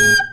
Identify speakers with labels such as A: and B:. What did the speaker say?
A: Beep.